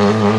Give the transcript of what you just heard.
Mm-hmm.